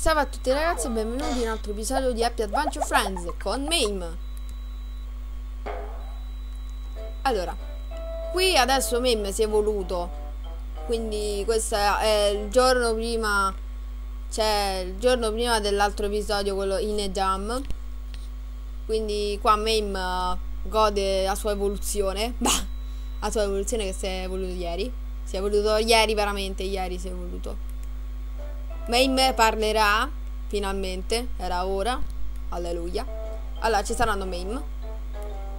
Salve a tutti ragazzi e benvenuti in un altro episodio di Happy Adventure Friends con Mame. Allora, qui adesso Mame si è evoluto. Quindi questo è il giorno prima cioè il giorno prima dell'altro episodio, quello in a Jam. Quindi qua Mame gode la sua evoluzione. Bah, la sua evoluzione che si è evoluto ieri. Si è evoluto ieri veramente, ieri si è evoluto. Mame parlerà finalmente, era ora. Alleluia. Allora ci saranno Mame,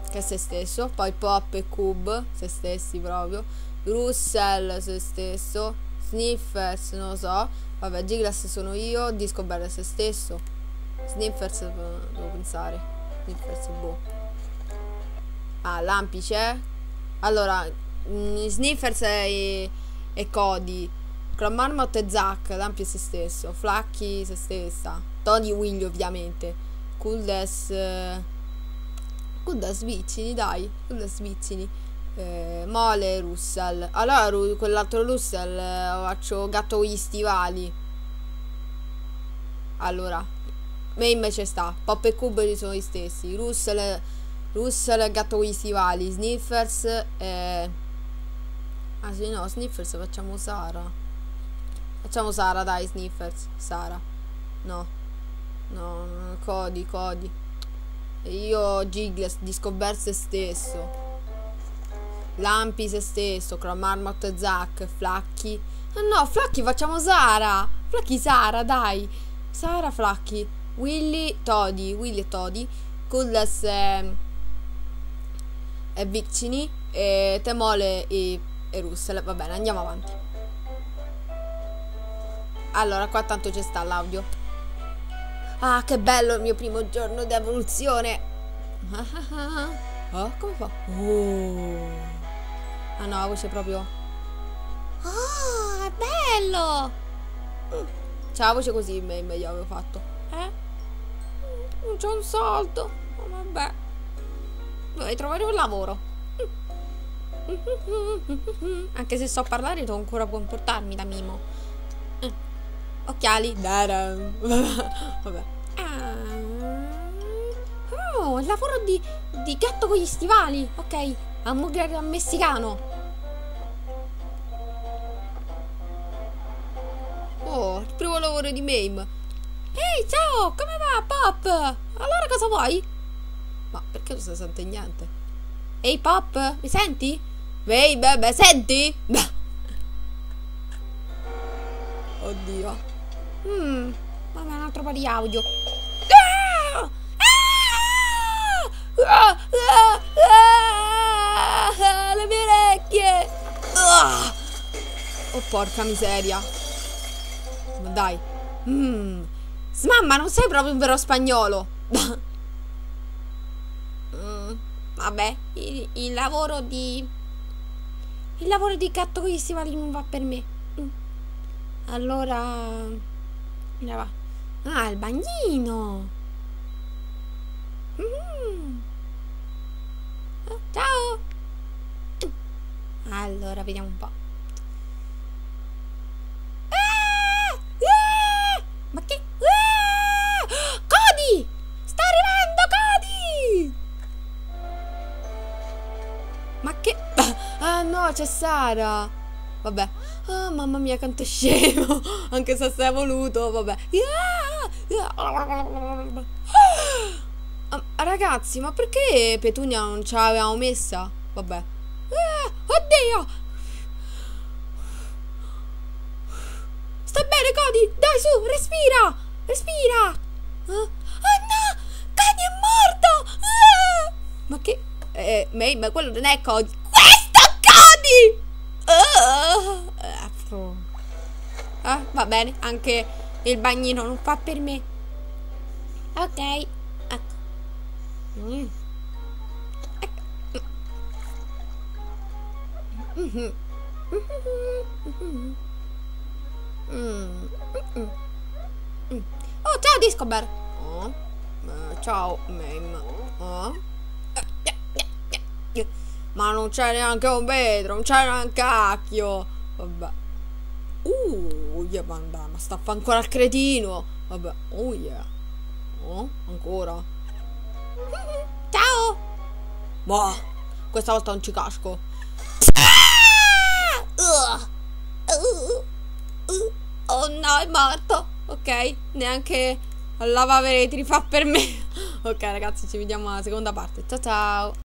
che è se stesso, poi Pop e Cube, se stessi proprio. Russell, se stesso. Sniffers, non lo so. Vabbè, Giglas sono io, Disco Bell se stesso. Sniffers devo pensare. Sniffers, boh. Ah, Lampi c'è. Allora, mh, Sniffers e, e Cody. Clan Marmot e Zack, Lampi se stesso. Flacky se stessa. Tony Willy ovviamente. Kuldes. Eh, Vicini, dai. Kuldes Vicini. Eh, Mole Russell. Allora ru quell'altro Russell eh, faccio gatto con gli stivali. Allora. Mame c'è sta. Pop e Cube sono gli stessi. Russell. Russell gatto con gli stivali. Sniffers. Eh. Ah sì no, Sniffers facciamo Sara. Facciamo Sara, dai, Sniffers. Sara. No. No, Cody, Cody. Io Giggles, Discover se stesso. Lampi se stesso, Cram Marmot Zack, Flacky. Ah no, Flacky facciamo Sara. Flacky Sara, dai. Sara, Flacky. Willy, Todi. Willy e Todi. Kulles e, e Vicini. E Temole e, e Russell. Va bene, andiamo avanti. Allora, qua tanto c'è sta l'audio. Ah, che bello il mio primo giorno di evoluzione. Oh, come fa? Oh. Ah no, la voce proprio... Ah, è bello! C'è la voce così, me, io avevo fatto. Eh? Non c'è un soldo. Oh, vabbè. Dovrei trovare un lavoro. Anche se so parlare, devo ancora comportarmi da mimo. Occhiali. Vabbè. Ah. Oh, lavoro di, di gatto con gli stivali. Ok. Hamburger messicano. Oh, il primo lavoro di Mame. Ehi, ciao, come va, Pop? Allora cosa vuoi? Ma perché non si sente niente? Ehi, Pop, mi senti? Ehi, bebe, senti? Oddio. Mmm, vabbè, un altro po' di audio. Le mie orecchie! Oh, porca miseria. Ma dai. Mmm. Mamma, non sei proprio un vero spagnolo. mm, vabbè, il, il, lavoro di... Il lavoro di stivali non va per me. Mm. Allora... va. Ah, il bagnino. Mm. Oh, ciao. Allora, vediamo un po'. Ah! Ah! Ah! Sta arrivando, Cody! Ma che... Ah no, c'è Sara! Vabbè. Oh, mamma mia, quanto è scemo! Anche se è voluto, vabbè. Ah, ragazzi, ma perché Petunia non ce l'avevamo messa? Vabbè. Ah, oddio! Sta bene, Cody! Dai, su, respira! Respira! Oh, oh no! Cody è morto! Ah! Ma che... Eh, ma, quello non è Cody. Questo Cody! Uh, ah, va bene, anche il bagnino non fa per me. Ok. Ecco. Mm. Ecco. -hmm. Mm -hmm. Oh, ciao Discober! Oh. Eh, ciao, Mame. Oh. Ma non c'è neanche un vetro, non c'è neanche cacchio. Vabbè. Uh, io bandana, sta a fa ancora il cretino. Vabbè, oh yeah. Oh, ancora. Ciao! Boh, questa volta non ci casco. Oh no, è morto. Ok, neanche la lava vetri fa per me. ok, ragazzi, ci vediamo alla seconda parte. Ciao ciao.